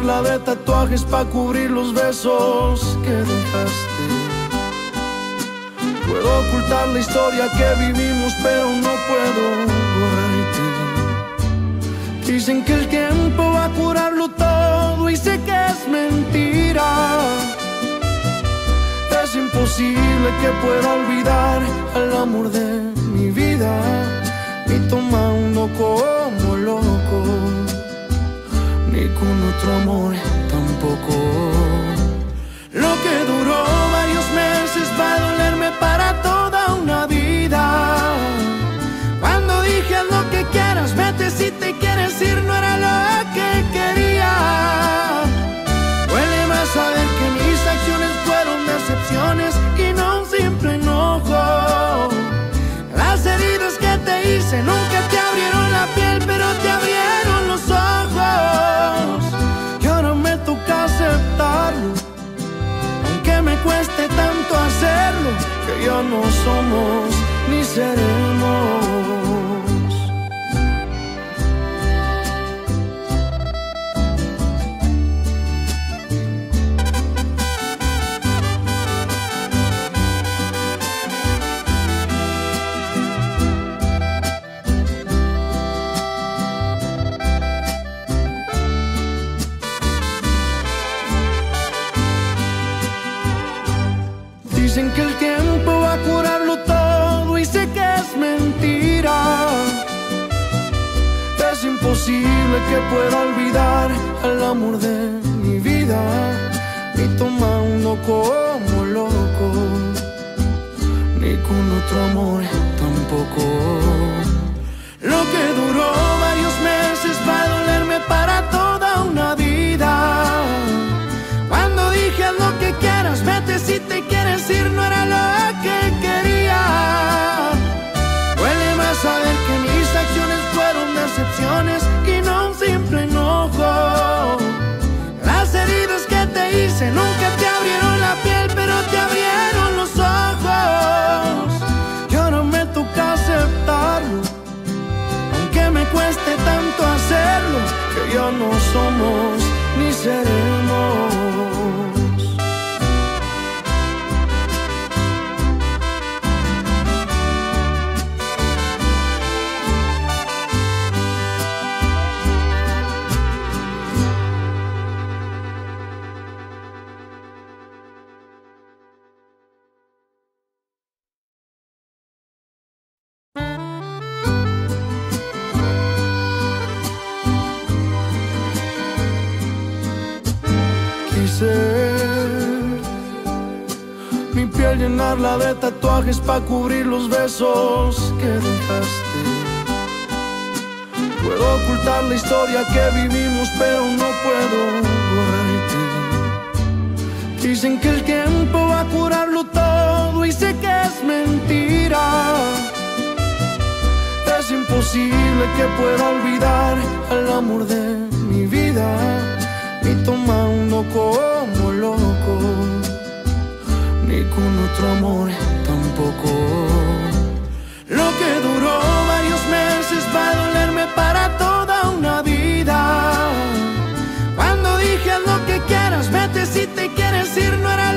llenarla de tatuajes para cubrir los besos que dejaste. Puedo ocultar la historia que vivimos, pero no puedo borrarte. Dicen que el tiempo va a curarlo todo y sé que es mentira. Es imposible que pueda olvidar al amor de mi vida, ni tomando como loco, ni con otro amor tampoco. Lo que ya no somos ni seremos. Que pueda olvidar al amor de mi vida, ni tomando como loco, ni con otro amor tampoco. Lo que duró varios meses va a dolerme para toda una vida. Cuando dije lo que quieras, vete si te quieres ir, no era nunca te abrieron la piel, pero te abrieron los ojos. Y ahora me toca aceptarlo, aunque me cueste tanto hacerlo, que ya no somos ni seremos. Llenarla de tatuajes para cubrir los besos que dejaste. Puedo ocultar la historia que vivimos, pero no puedo borrarte. Dicen que el tiempo va a curarlo todo y sé que es mentira. Es imposible que pueda olvidar al amor de mi vida, ni tomando como loco, con otro amor tampoco. Lo que duró varios meses va a dolerme para toda una vida. Cuando dije lo que quieras, vete si te quieres ir, no era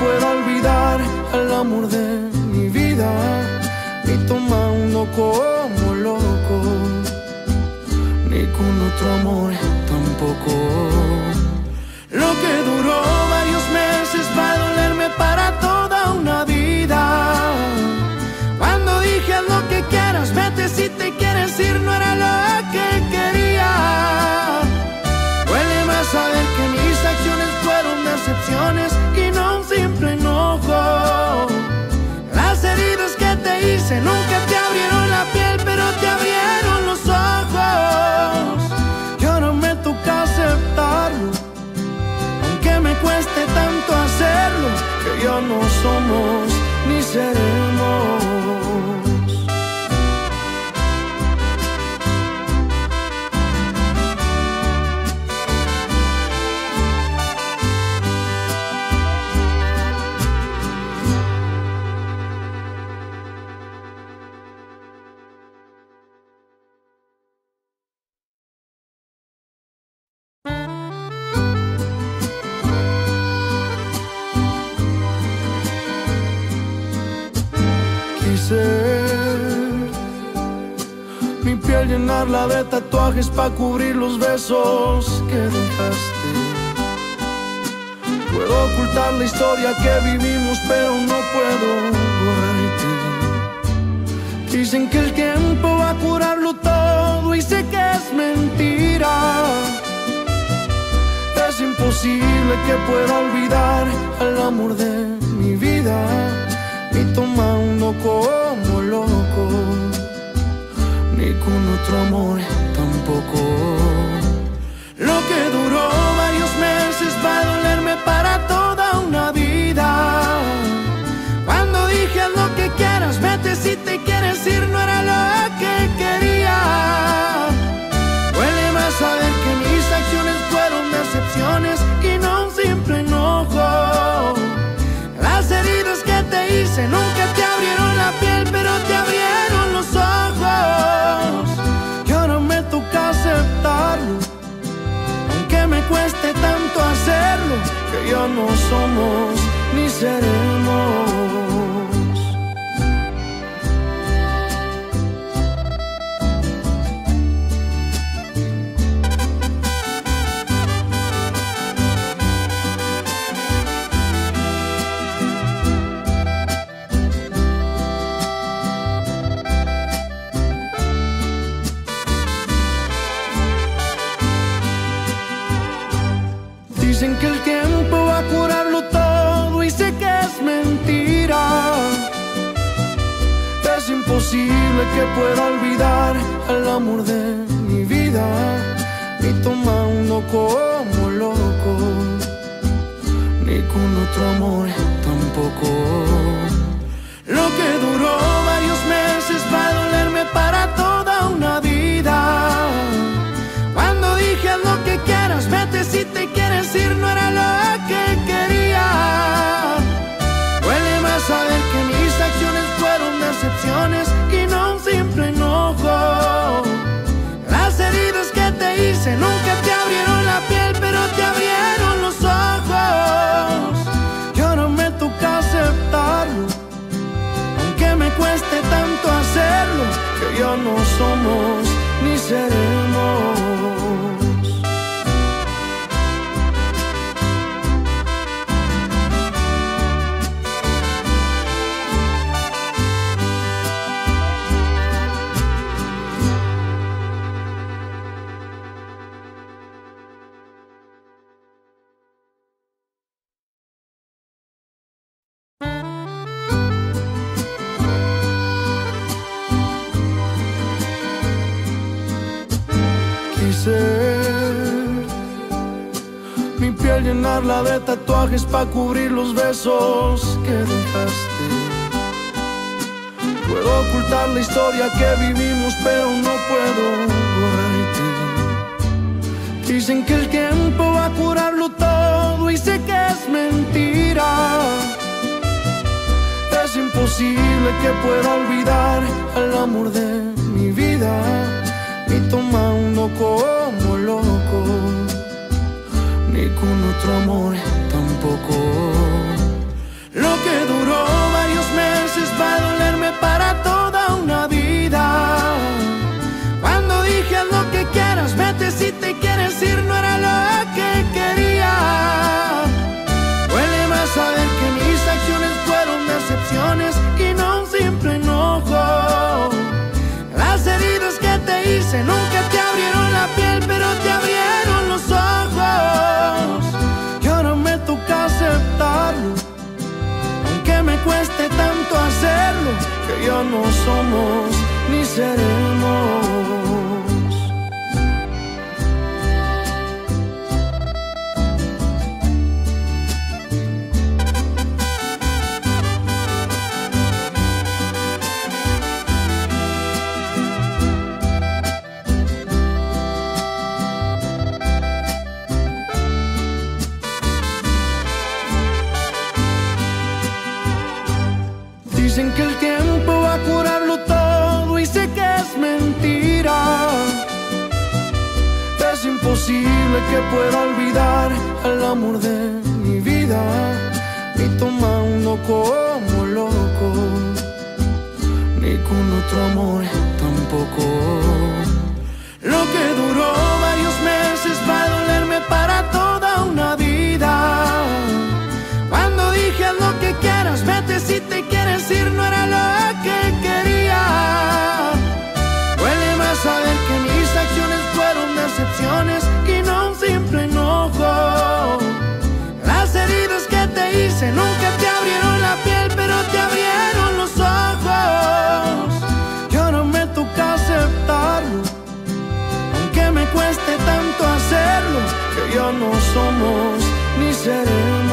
pueda olvidar al amor de mi vida, ni tomando como loco, ni con otro amor tampoco. Tatuajes para cubrir los besos que dejaste. Puedo ocultar la historia que vivimos, pero no puedo borrarte. Dicen que el tiempo va a curarlo todo y sé que es mentira. Es imposible que pueda olvidar al amor de mi vida, ni tomando como loco, ni con otro amor tampoco. Lo que duró no somos ni seremos. Amor de mi vida, ni tomando como loco, ni con otro amor tampoco. Lo que duró varios meses va a dolerme para toda una vida. Cuando dije lo que quieras, vete si te quieres ir, no era nunca te abrieron la piel, pero te abrieron los ojos. Y ahora me toca aceptarlo, aunque me cueste tanto hacerlo, que ya no somos ni seremos. Mi piel llenarla de tatuajes para cubrir los besos que dejaste. Puedo ocultar la historia que vivimos, pero no puedo borrarte. Dicen que el tiempo va a curarlo todo y sé que es mentira. Es imposible que pueda olvidar al amor de mi vida, ni tomando loco, ni con otro amor tampoco. Lo que duró varios meses va a dolerme para toda una vida. Cuando dije lo que quieras, vete si te quieres ir, no era lo que quería. Duele más saber que mis acciones fueron decepciones y no un simple enojo. Las heridas que te hice nunca que ya no somos ni seremos. Que pueda olvidar al amor de mi vida, ni tomando como loco, ni con otro amor tampoco. Lo que duró varios meses va a dolerme para toda una vida. Cuando dije lo que quieras, vete si no somos ni seremos.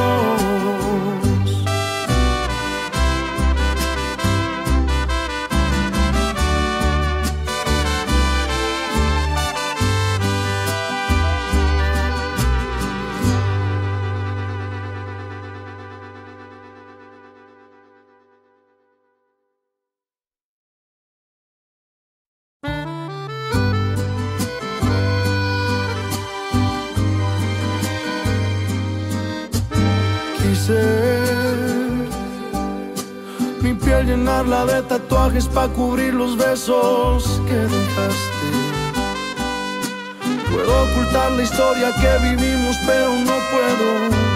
Tatuajes para cubrir los besos que dejaste. Puedo ocultar la historia que vivimos, pero no puedo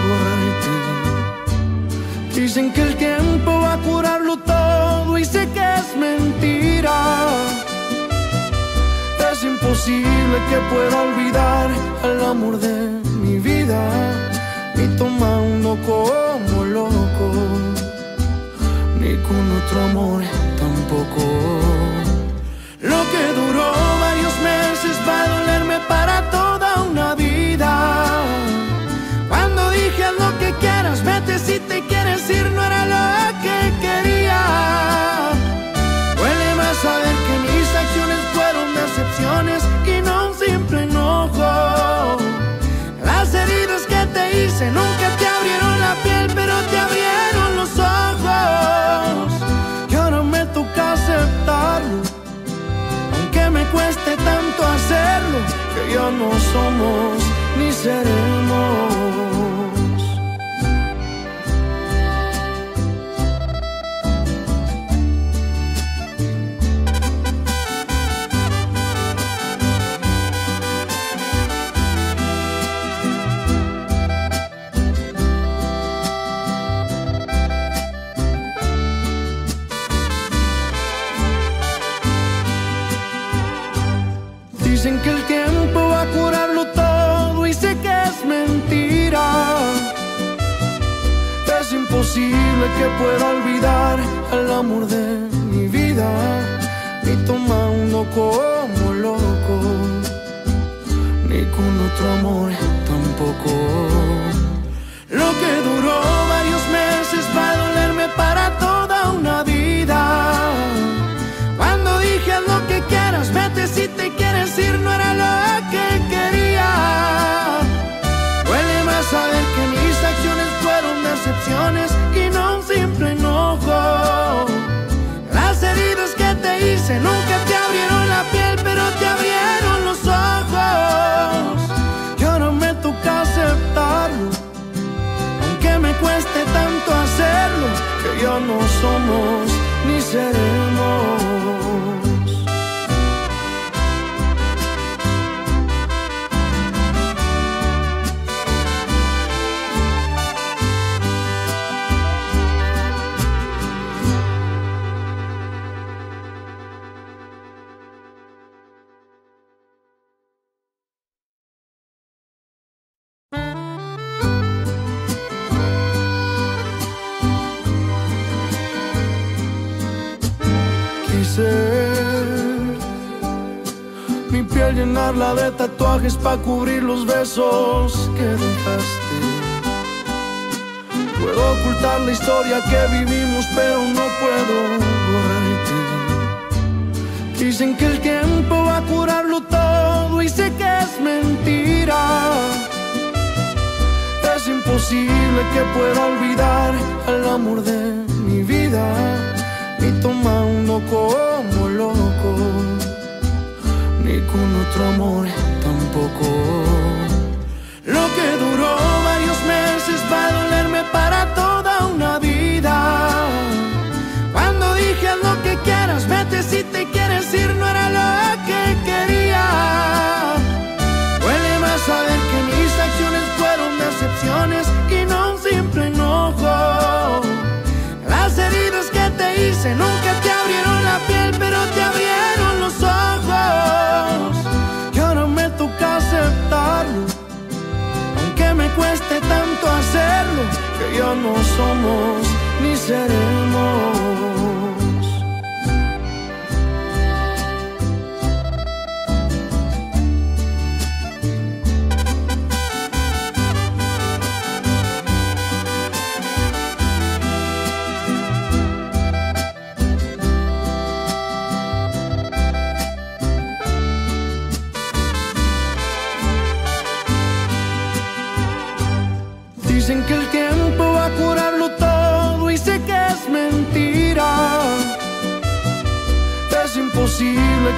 borrarte. Dicen que el tiempo va a curarlo todo y sé que es mentira. Es imposible que pueda olvidar al amor de mi vida, ni tomando como loco, ni con otro amor tampoco. Lo que duró varios meses va a dolerme para toda una vida. Cuando dije lo que quieras, vete si te quieres ir, no era lo que quería. Duele más saber que mis acciones fueron decepciones y no un simple enojo. Las heridas que te hice nunca te abrieron la piel, cueste tanto hacerlo, que ya no somos ni seremos. Pueda olvidar al amor de mi vida, ni tomando como loco, ni con otro amor tampoco. Lo que duró varios meses va a dolerme para toda una vida. Cuando dije lo que quieras, vete si te quieres ir, no era lo nunca te abrieron la piel, pero te abrieron los ojos. Y ahora me toca aceptarlo, aunque me cueste tanto hacerlo, que ya no somos ni seremos. Tatuajes para cubrir los besos que dejaste. Puedo ocultar la historia que vivimos, pero no puedo borrarte. Dicen que el tiempo va a curarlo todo y sé que es mentira. Es imposible que pueda olvidar al amor de mi vida, ni tomando como loco, ni con otro amor tampoco. Lo que duró ya no somos ni seremos.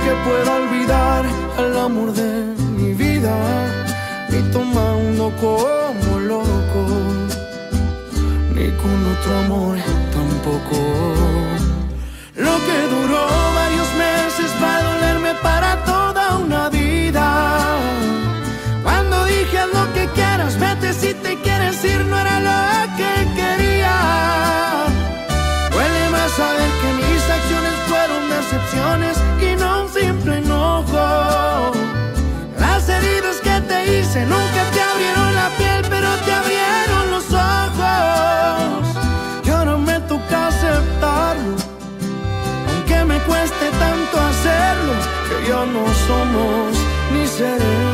Que pueda olvidar al amor de mi vida, ni tomando como loco, ni con otro amor tampoco. Lo que duró varios meses va a dolerme para toda una vida. Cuando dije lo que quieras, vete si te quieres ir, no era nunca te abrieron la piel, pero te abrieron los ojos. Y ahora me toca aceptarlo, aunque me cueste tanto hacerlo, que ya no somos ni seremos.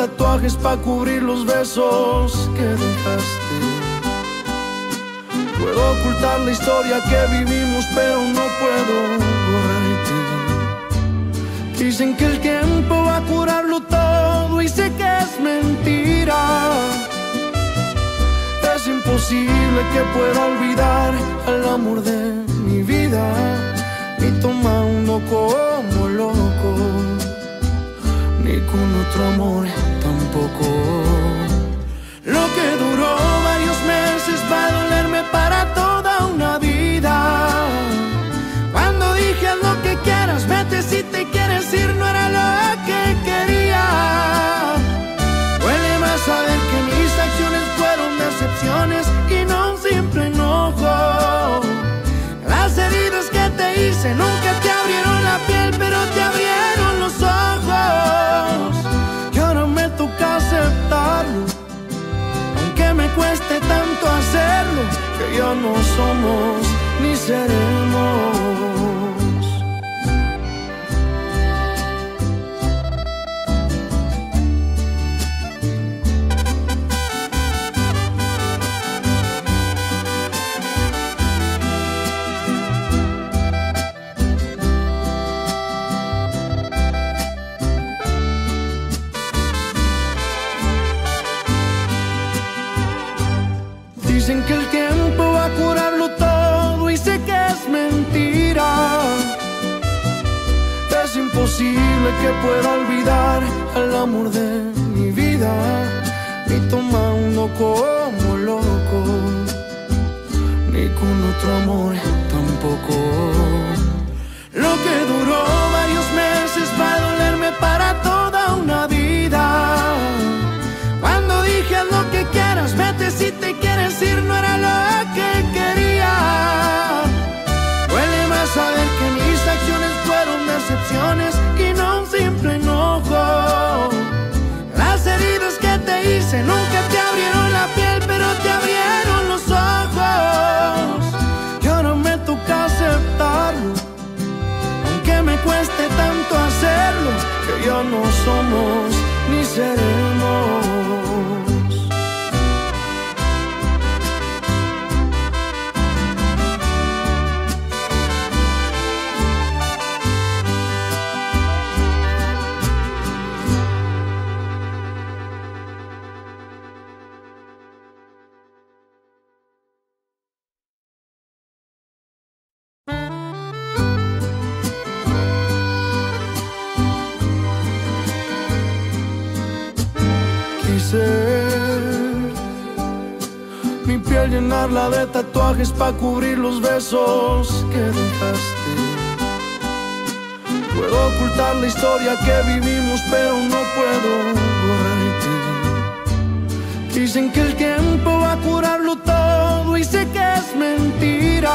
Tatuajes para cubrir los besos que dejaste. Puedo ocultar la historia que vivimos, pero no puedo borrarte. Dicen que el tiempo va a curarlo todo y sé que es mentira. Es imposible que pueda olvidar al amor de mi vida, ni tomando como loco, ni con otro amor tampoco. Lo que duró varios meses va a dolerme para toda una vida. Cuando dije lo que quieras, vete si te quieres ir, no era lo ni que pueda olvidar al amor de mi vida, ni tomando como loco, ni con otro amor tampoco. No somos ni seremos. Tatuajes para cubrir los besos que dejaste. Puedo ocultar la historia que vivimos, pero no puedo borrarte. Dicen que el tiempo va a curarlo todo y sé que es mentira.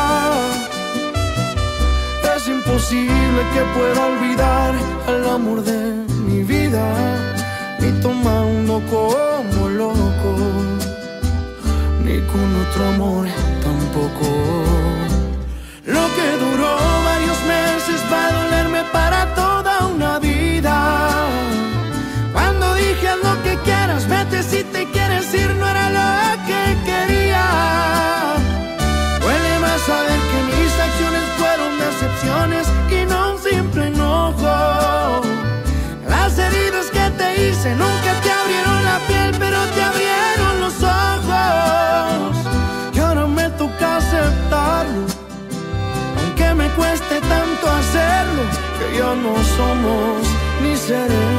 Es imposible que pueda olvidar al amor de mi vida, ni tomando como loco, ni con otro amor tampoco. Ni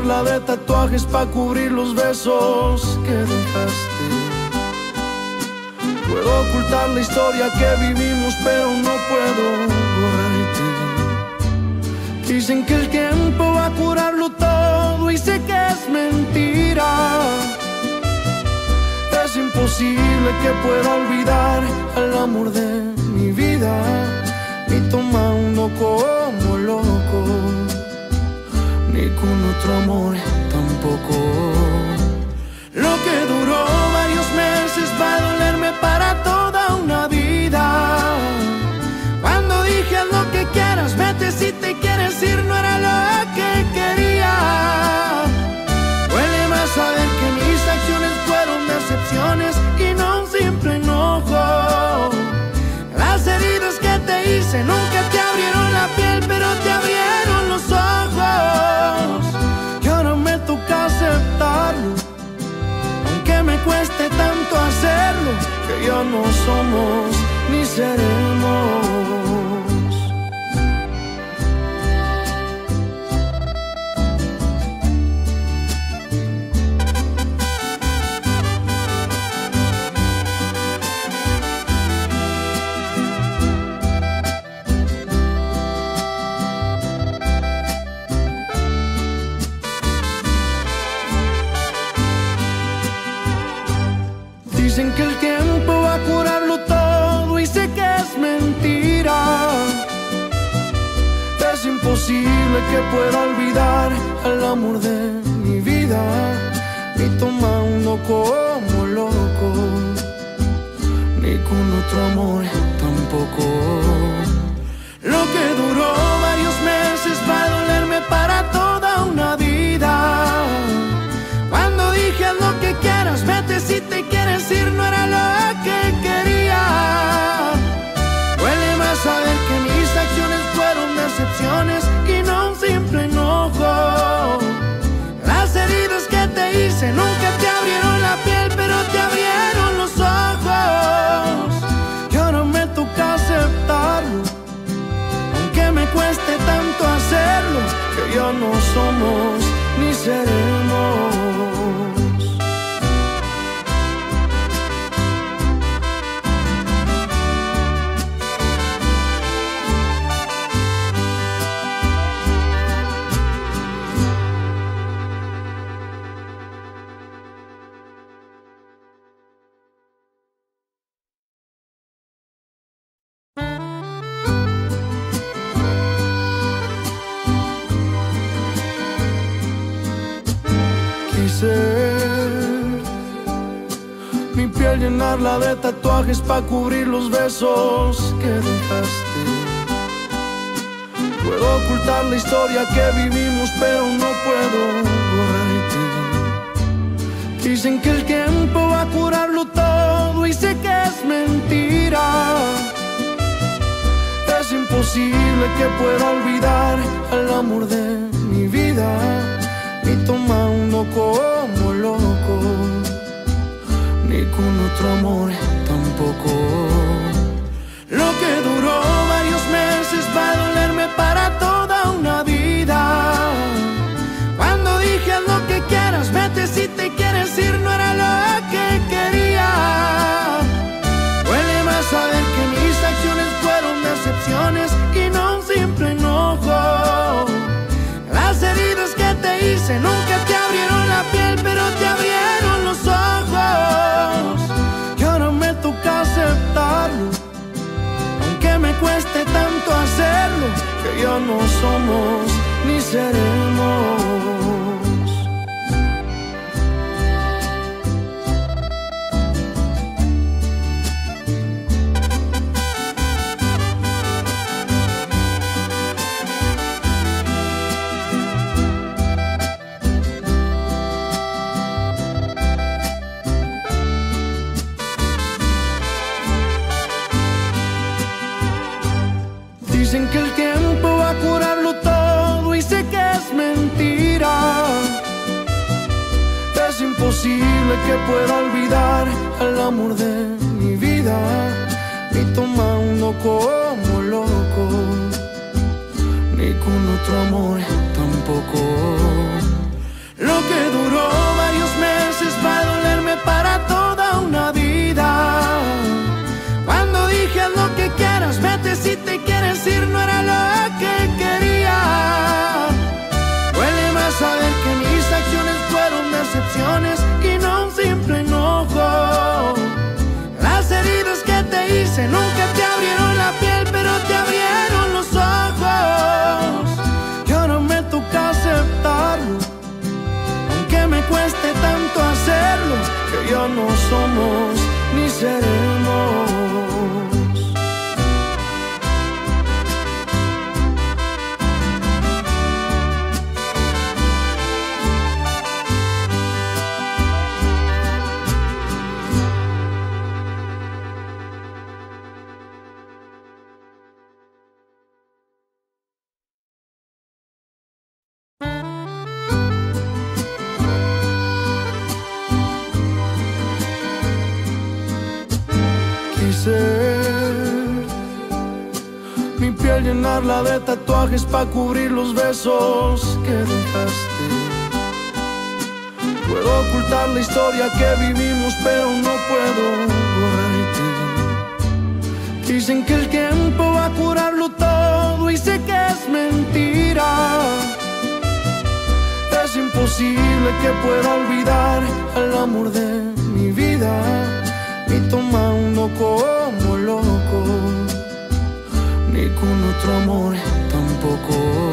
llenarla de tatuajes para cubrir los besos que dejaste. Puedo ocultar la historia que vivimos, pero no puedo borrarte. Dicen que el tiempo va a curarlo todo y sé que es mentira. Es imposible que pueda olvidar al amor de mi vida, ni tomando como loco, ningún otro amor tampoco. Lo que duró varios meses va a dolerme para toda una vida. Cuando dije lo que quieras, vete si te quieres ir, no era lo que quería. Duele más saber que mis acciones fueron decepciones y no un simple enojo. Las heridas que te hice nunca ya no somos ni seremos. Como loco, ni con otro amor tampoco. No somos ni seremos. Cubrir los besos que dejaste. Puedo ocultar la historia que vivimos, pero no puedo borrarte. Dicen que el tiempo va a curarlo todo y sé que es mentira. Es imposible que pueda olvidar el amor de mi vida, ni tomando como loco, ni con otro amor tampoco. Lo que duró varios meses va a dolerme para toda una vida. Cuando dije lo que quieras, vete si te quieres ir, no era lo que quería. Duele más saber que mis acciones fueron decepciones y no un simple enojo. Las heridas que te hice nunca te abrieron la piel, pero te abrieron cueste tanto hacerlo, que ya no somos ni seremos. Que pueda olvidar el amor de mi vida, ni tomando como loco, ni con otro amor tampoco. Lo que duró varios meses va a dolerme para toda una vida. Cuando dije lo que quieras, vete si te quieres no somos ni seremos. Tatuajes cubrir los besos que dejaste. Puedo ocultar la historia que vivimos, pero no puedo borrarte. Dicen que el tiempo va a curarlo todo y sé que es mentira. Es imposible que pueda olvidar al amor de mi vida, ni tomando como loco, ni con otro amor tampoco.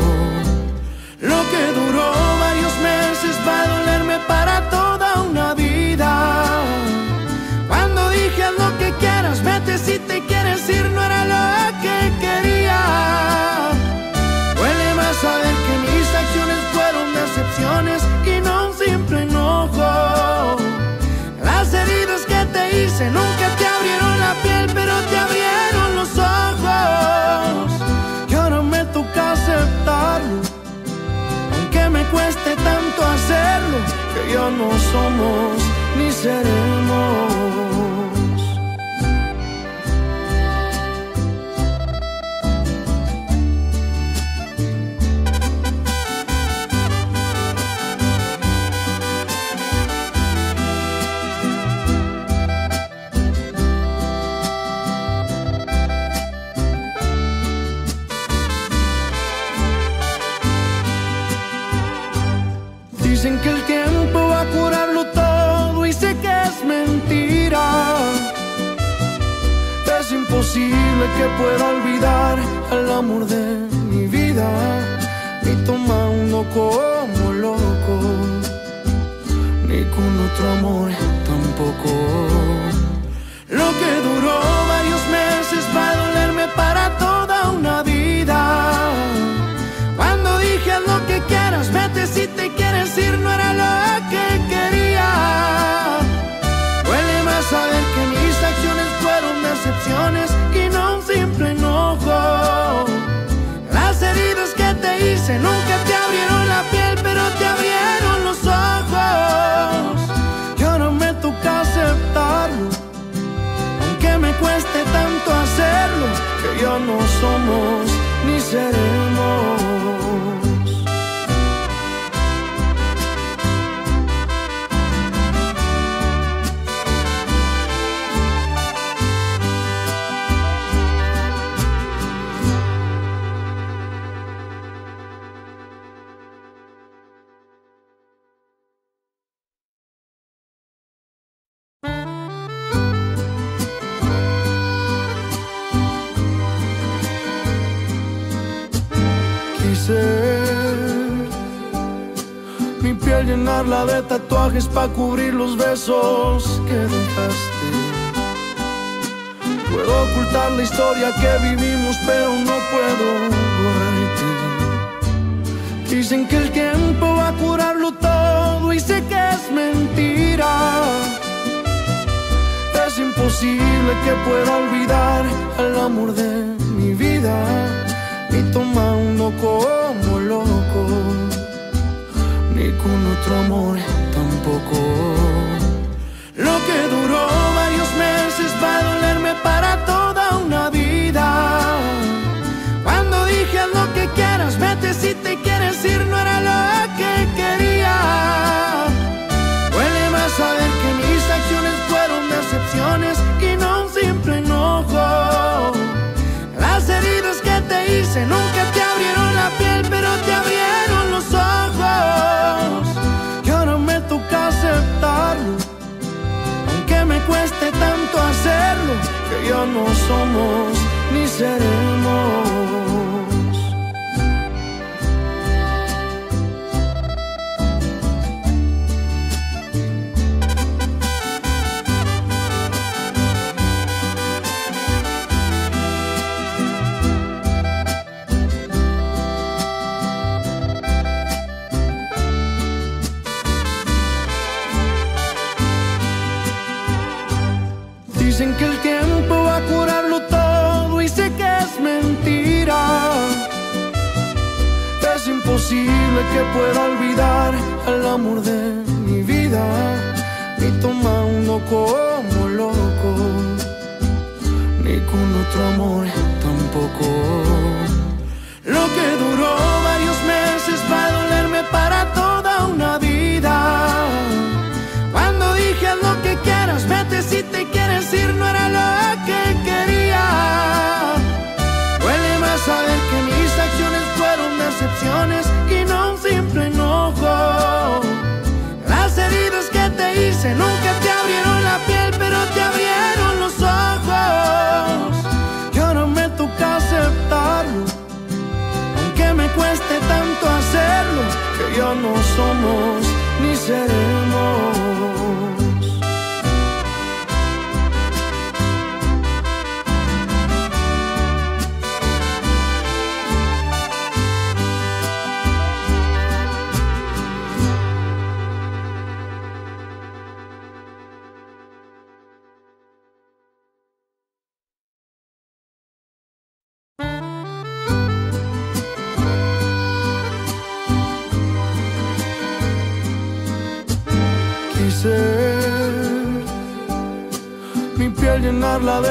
No somos ni seremos. Que pueda olvidar al amor de mi vida, ni tomando como loco, ni con otro amor tampoco. Nunca te abrieron la piel, pero te abrieron los ojos. Y ahora me toca aceptarlo, aunque me cueste tanto hacerlo, que ya no somos ni seremos. Llenarla de tatuajes para cubrir los besos que dejaste. Puedo ocultar la historia que vivimos, pero no puedo borrarte. Dicen que el tiempo va a curarlo todo y sé que es mentira. Es imposible que pueda olvidar al amor de mi vida, ni tomando como loco, ni con otro amor tampoco. Lo que duró varios meses va a dolerme para toda una vida. Cuando dije lo que quieras, vete si te quieres ir, no era lo seremos. Dicen que el que pueda olvidar al amor de mi vida, ni tomando como loco, ni con otro amor tampoco. Lo que duró ya no somos ni seremos.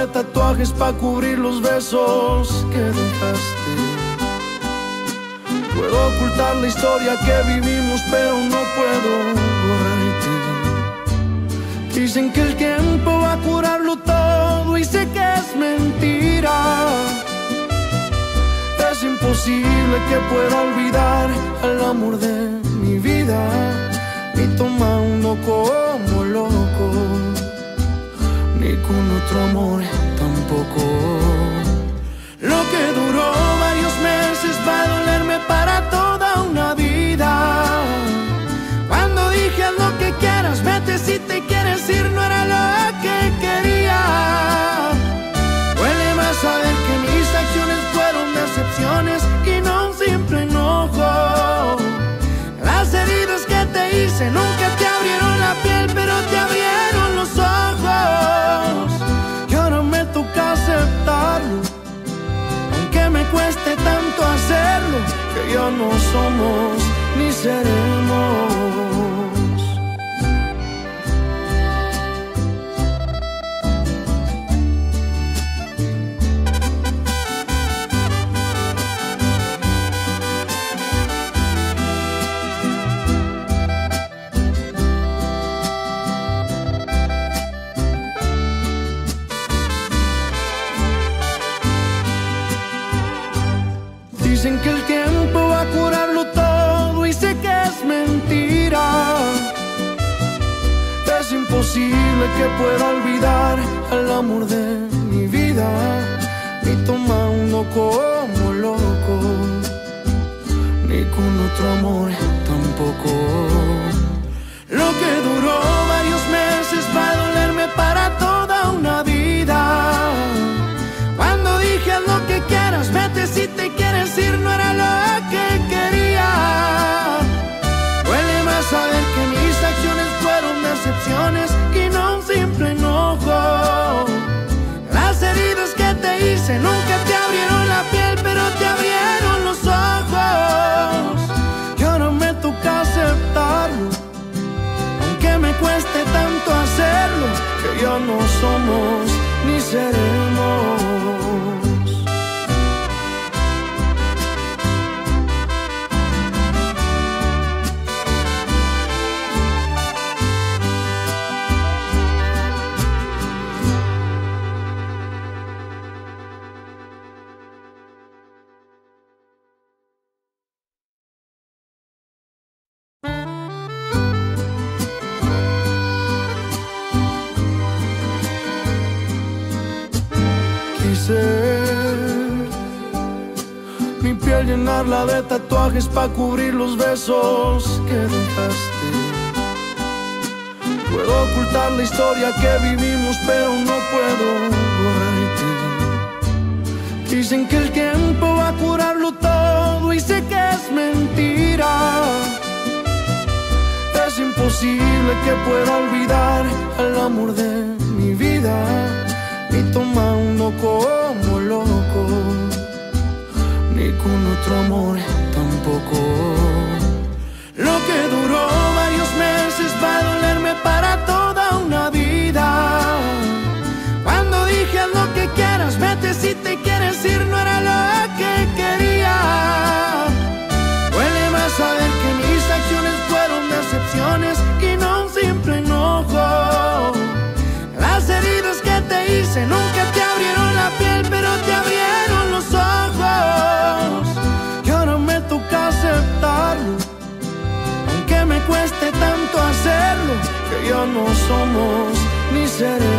Tatuajes para cubrir los besos que dejaste. Puedo ocultar la historia que vivimos, pero no puedo borrarte. Dicen que el tiempo va a curarlo todo y sé que es mentira. Es imposible que pueda olvidar al amor de mi vida, ni tomando como loco, ni con otro amor tampoco. Lo que duró varios meses va a dolerme para toda una vida. Cuando dije lo que quieras, vete si te quieres ir, no era no somos ni seremos. Que pueda olvidar al amor de mi vida, ni tomando como loco, ni con otro amor tampoco. Lo que duró varios meses va a dolerme para toda una vida. Cuando dije lo que quieras, vete si te quieres ir, no era no somos ni seremos. Tatuajes para cubrir los besos que dejaste. Puedo ocultar la historia que vivimos, pero no puedo borrarte. Dicen que el tiempo va a curarlo todo y sé que es mentira. Es imposible que pueda olvidar al amor de mi vida, ni tomando como loco, ni con otro amor tampoco. Lo que duró varios meses va a dolerme para toda una vida. Cuando dije lo que quieras, vete si te quieres ir, no era lo que quería. Duele más saber que mis acciones fueron decepciones y no un simple enojo. Las heridas que te hice nunca. Quieras, seremos.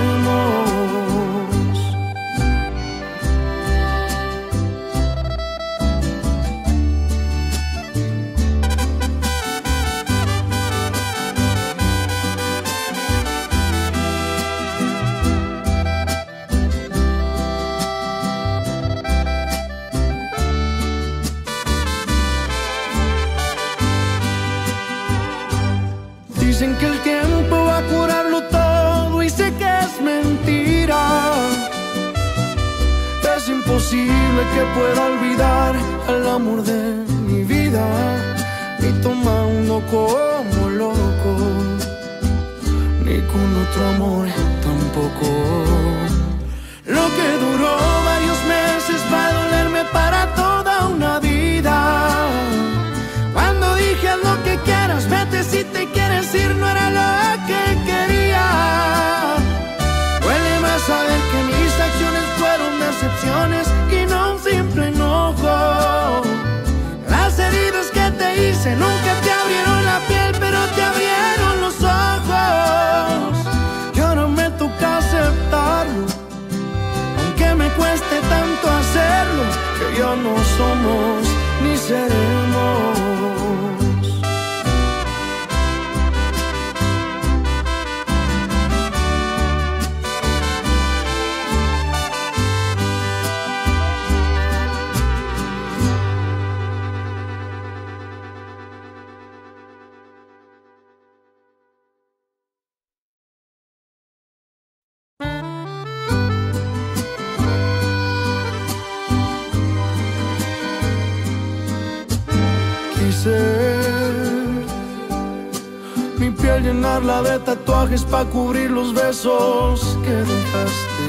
Llenarla de tatuajes para cubrir los besos que dejaste.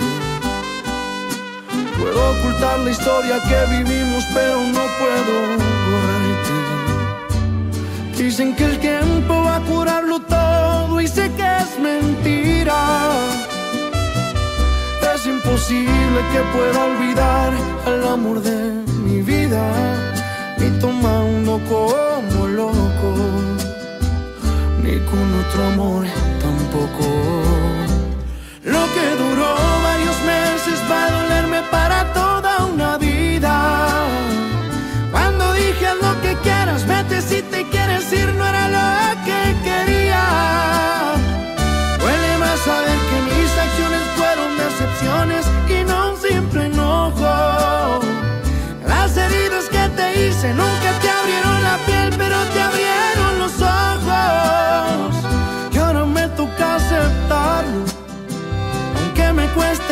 Puedo ocultar la historia que vivimos, pero no puedo borrarte. Dicen que el tiempo va a curarlo todo y sé que es mentira. Es imposible que pueda olvidar el amor de mi vida, ni tomando como loco, ni con otro amor tampoco.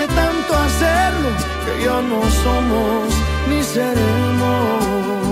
Tanto hacerlo, que ya no somos ni seremos.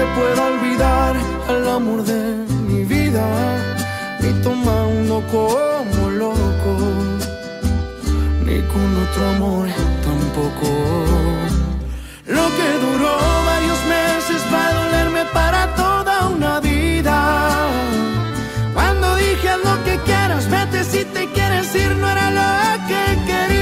Que pueda olvidar el amor de mi vida, ni tomando como loco, ni con otro amor tampoco. Lo que duró varios meses va a dolerme para toda una vida. Cuando dije lo que quieras, vete si te quieres ir, no era lo que quería.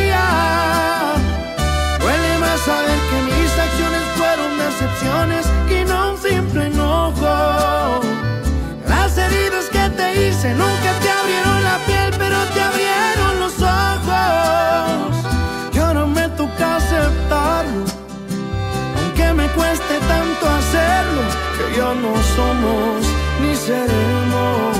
Hice nunca te abrieron la piel, pero te abrieron los ojos. Y ahora me toca aceptarlo, aunque me cueste tanto hacerlo, que ya no somos ni seremos.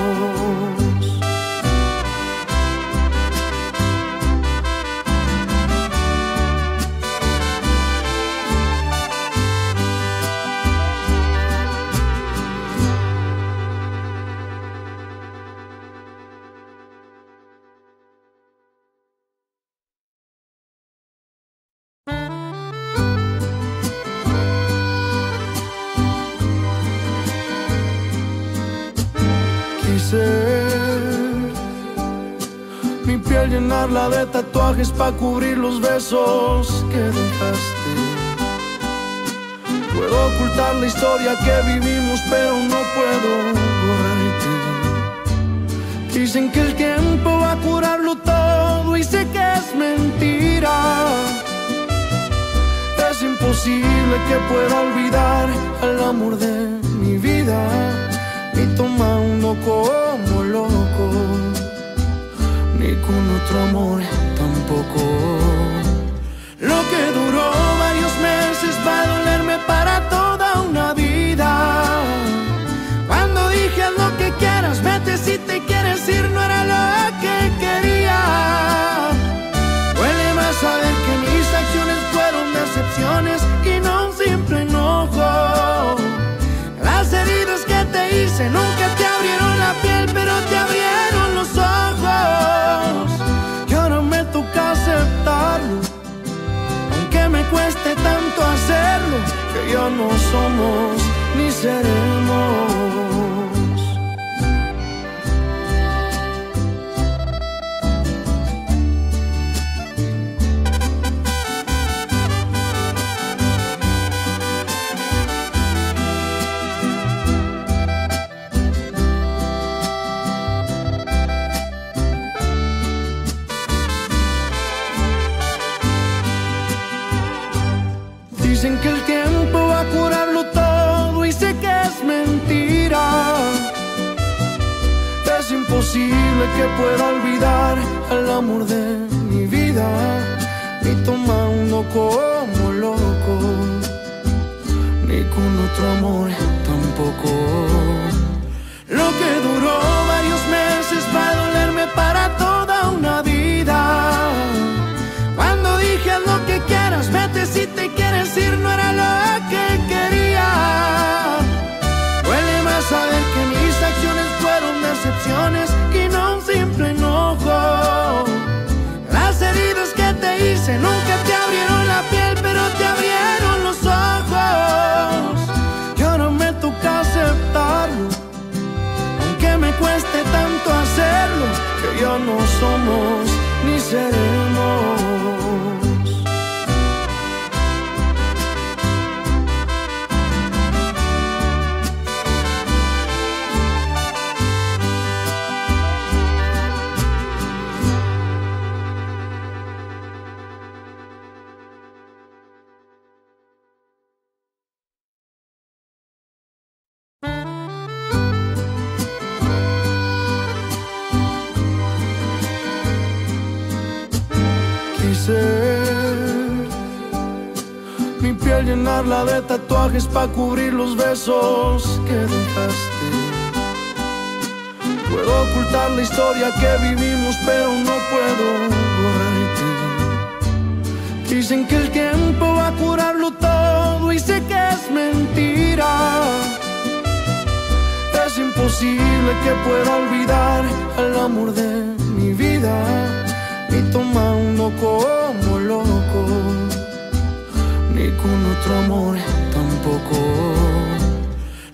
Llenarla de tatuajes para cubrir los besos que dejaste. Puedo ocultar la historia que vivimos, pero no puedo borrarte. Dicen que el tiempo va a curarlo todo y sé que es mentira. Es imposible que pueda olvidar al amor de ni con otro amor tampoco. Que ya no somos ni seremos. Que pueda olvidar al amor de mi vida, ni tomando como loco, ni con otro amor tampoco. Nunca te abrieron la piel, pero te abrieron los ojos. Y ahora me toca aceptarlo, aunque me cueste tanto hacerlo, que ya no somos ni seremos. De tatuajes para cubrir los besos que dejaste. Puedo ocultar la historia que vivimos, pero no puedo borrarte. Dicen que el tiempo va a curarlo todo y sé que es mentira. Es imposible que pueda olvidar al amor de mi vida, ni tomando como loco, con otro amor tampoco.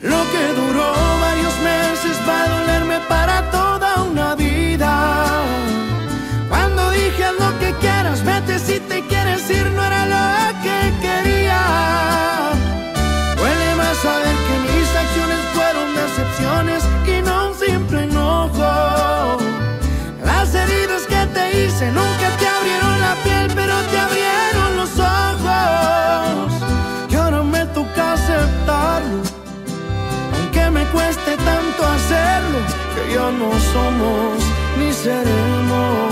Lo que duró varios meses va a dolerme para toda una vida. Cuando dije lo que quieras, vete si te quieres ir, no era lo cueste tanto hacerlo, que ya no somos ni seremos.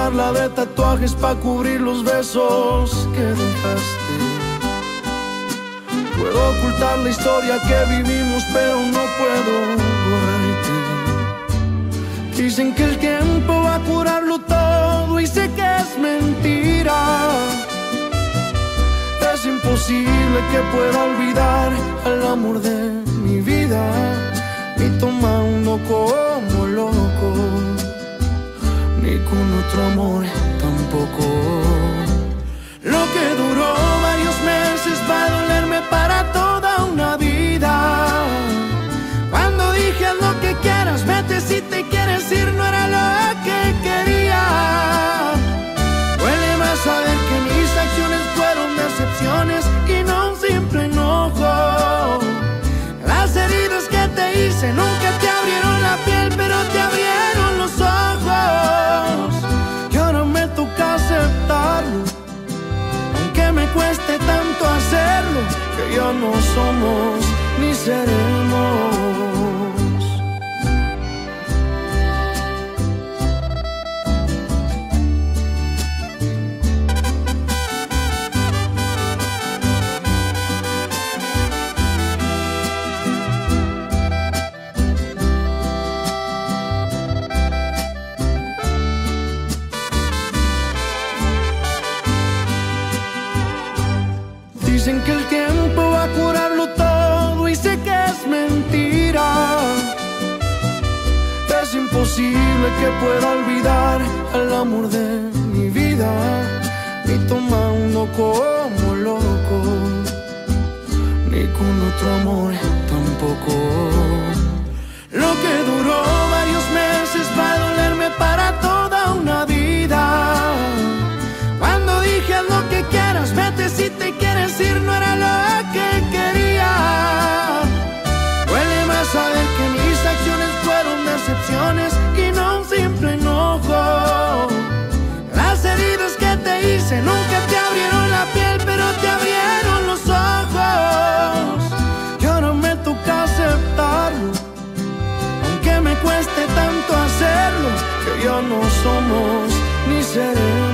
Llenarla de tatuajes para cubrir los besos que dejaste. Puedo ocultar la historia que vivimos, pero no puedo borrarte. Dicen que el tiempo va a curarlo todo y sé que es mentira. Es imposible que pueda olvidar al amor de mi vida ni tomando como loco, ni con otro amor tampoco. Lo que duró varios meses va a dolerme para toda una vida. Cuando dije lo que quieras, vete si te quieres ir, no somos ni seremos. que pueda olvidar al amor de mi vida Ni tomando como loco Ni con otro amor tampoco. Lo que duró varios meses va a dolerme para toda una vida. Cuando dije lo que quieras, vete si te quieres ir, no era lo que nunca te abrieron la piel, pero te abrieron los ojos. Y ahora me toca aceptarlo, aunque me cueste tanto hacerlo, que ya no somos ni seremos.